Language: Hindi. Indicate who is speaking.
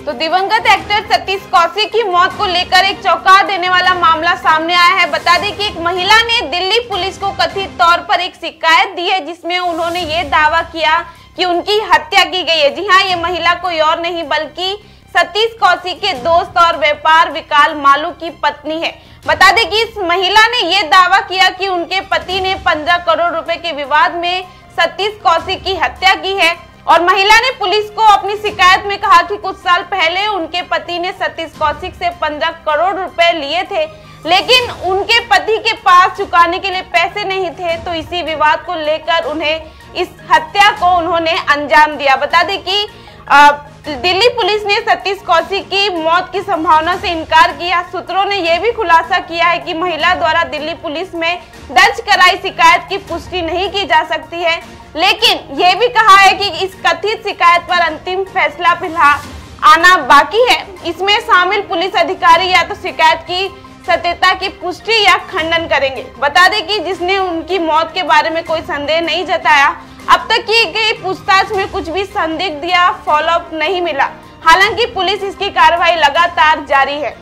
Speaker 1: तो दिवंगत एक्टर सतीश कौशिक की मौत को लेकर एक चौंका देने वाला मामला सामने आया है। बता दें कि एक महिला ने दिल्ली पुलिस को कथित तौर पर एक शिकायत दी है, जिसमें उन्होंने ये दावा किया कि उनकी हत्या की गई है। जी हाँ ये महिला कोई और नहीं, बल्कि सतीश कौशिक के दोस्त और व्यापार विकाल मालू की पत्नी है। बता दें कि इस महिला ने यह दावा किया कि उनके पति ने पंद्रह करोड़ रुपए के विवाद में सतीश कौशिक की हत्या की है। और महिला ने पुलिस को अपनी शिकायत में कहा कि कुछ साल पहले उनके पति ने सतीश कौशिक से 15 करोड़ रुपए लिए थे, लेकिन उनके पति के पास चुकाने के लिए पैसे नहीं थे तो इसी विवाद को लेकर उन्हें इस हत्या को उन्होंने अंजाम दिया। बता दें कि दिल्ली पुलिस ने सतीश कौशिक की मौत की संभावना से इनकार किया। सूत्रों ने यह भी खुलासा किया है कि महिला द्वारा दिल्ली पुलिस में दर्ज कराई शिकायत की पुष्टि नहीं की जा सकती है। लेकिन ये भी कहा है कि इस कथित शिकायत पर अंतिम फैसला फ़िलहाल आना बाकी है। इसमें शामिल पुलिस अधिकारी या तो शिकायत की सत्यता की पुष्टि या खंडन करेंगे। बता दें कि जिसने उनकी मौत के बारे में कोई संदेह नहीं जताया, अब तक की गई पूछताछ में कुछ भी संदिग्ध या फॉलोअप नहीं मिला। हालाँकि पुलिस इसकी कार्रवाई लगातार जारी है।